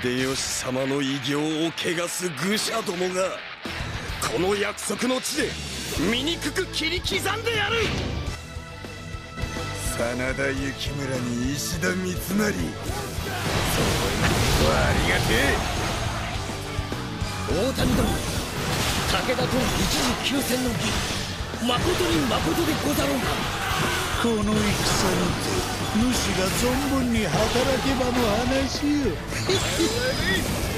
秀吉様の偉業を汚す愚者どもがこの約束の地で醜く切り刻んでやる。真田幸村に石田三成そういうこはありがてえ。大谷殿武田と一時休戦の儀誠に誠でござろうか。この戦にて主が存分に働けばの話よ。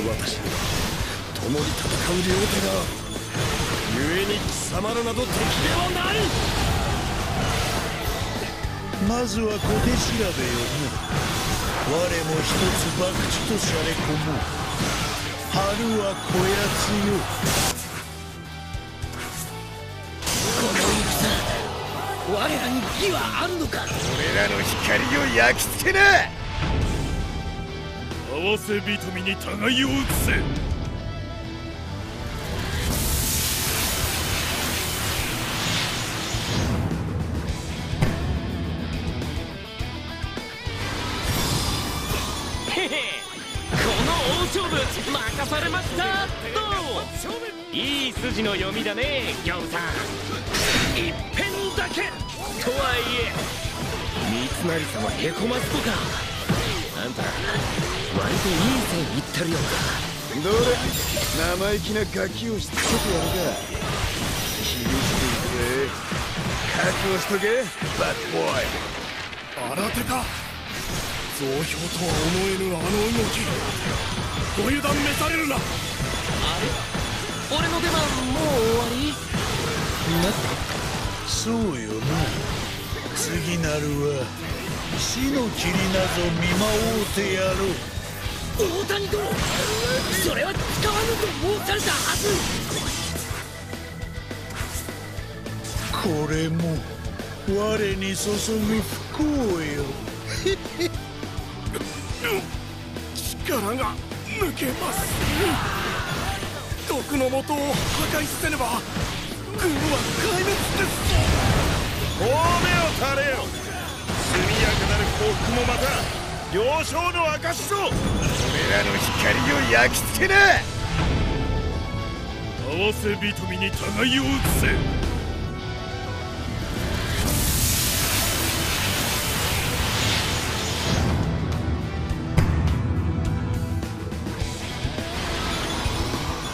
私共に戦う両手が故に貴様らなど敵ではない。まずは小手調べよな我も一つ博打としゃれ込もう。春はこやつよ我らに義はあるのか？俺らの光を焼き付けな！合わせ人に互いを移せ！この大勝負任されましたと！いい筋の読みだねギョウさん一遍だけとはいえ三成様へこますとか。あんた割といい線いってるよなどれ生意気なガキをしつけてやるか。厳しくいくぜ覚悟しとけ。バッドボーイ新手か。増票とは思えぬあの動き。ご油断召されるな。あれ？俺の出番もう終わり？そうよな次なるは死の霧なぞ見舞おうてやろう。大谷殿それは使わぬと申されたはず。これも我に注ぐ不幸よ。力が抜けます。毒の元を破壊せねば。軍は壊滅です褒めを垂れよ速やかなる幸福もまた了承の証ぞ。俺らの光を焼き付けな。合わせ人に互いを移せ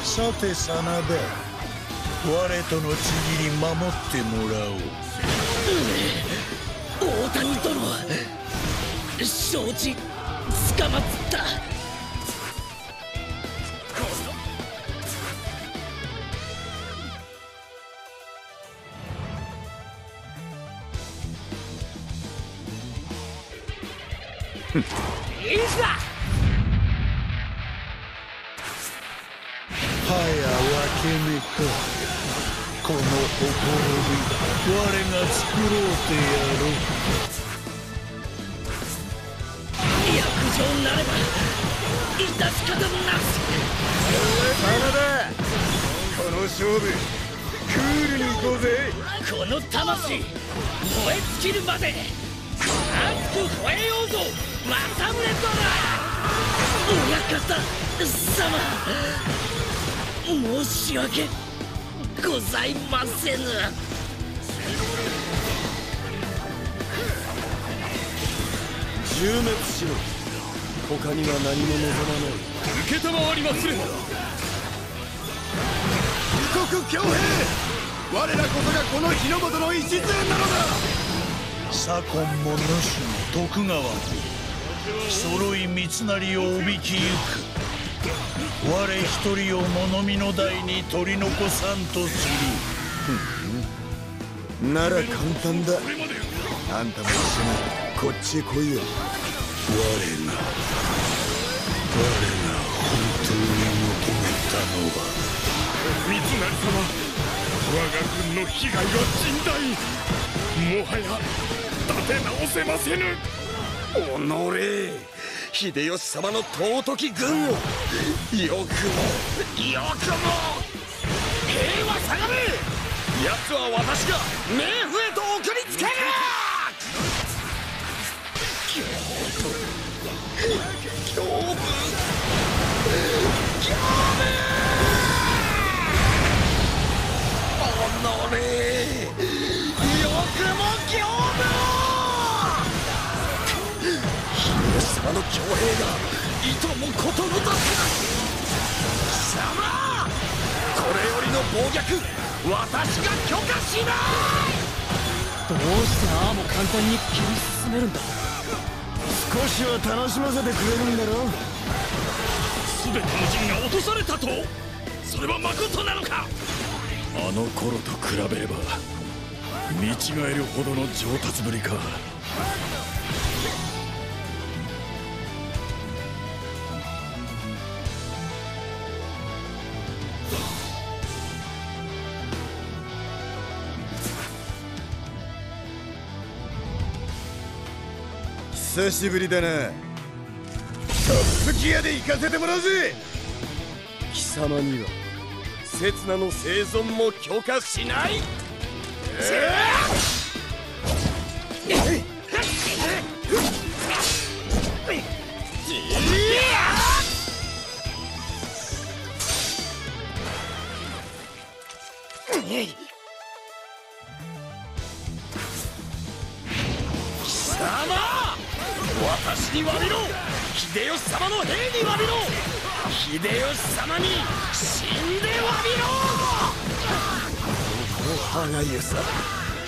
さて真田我との次に守ってもらおう、大谷殿承知捕まった。いざはや分け目かこのほころび我が作ろうてやろう約定なれば致し方なし真田この勝負クールに行こうぜこの魂燃え尽きるまで熱く吠えようぞ政宗殿様申し訳ございませぬ。銃滅しろ。他には何も望まない。承りまする。異国強兵。我らこそがこの日の本の一勢なのだ。左近も主の徳川と揃い三成をおびきゆく我一人を物見の台に取り残さんとする。なら簡単だ。あんたも一緒にこっちへ来いよ。我が我が本当に求めたのは。三成様我が軍の被害は甚大。もはや立て直せませぬ。おのれ秀吉様の尊き軍を。よくもよくも平和下がれ奴は私が冥府へと送りつける京都京武様の強兵がいともことごとく。貴様これよりの暴虐私が許可しない。どうしてああも簡単に切り進めるんだ？少しは楽しませてくれるんだろ全ての陣が落とされたと。それは誠なのか。あの頃と比べれば見違えるほどの上達ぶりか久しぶりだな。トップギアで行かせてもらうぜ。貴様には刹那の生存も許可しないに貴様私に詫びろ秀吉様の兵に詫びろ秀吉様に死んで詫びろこの歯がゆさ。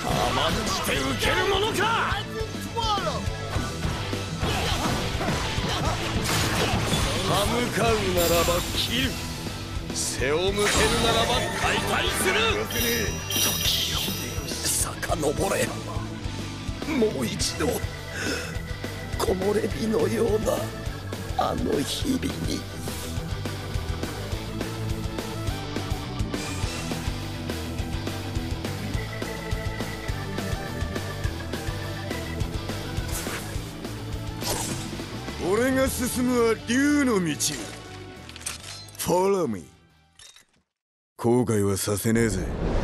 甘んじて受けるものか!歯向かうならば切る!背を向けるならば解体する。時よ遡れ。もう一度木漏れ日のようなあの日々に。俺が進むは竜の道。Follow me 後悔はさせねえぜ。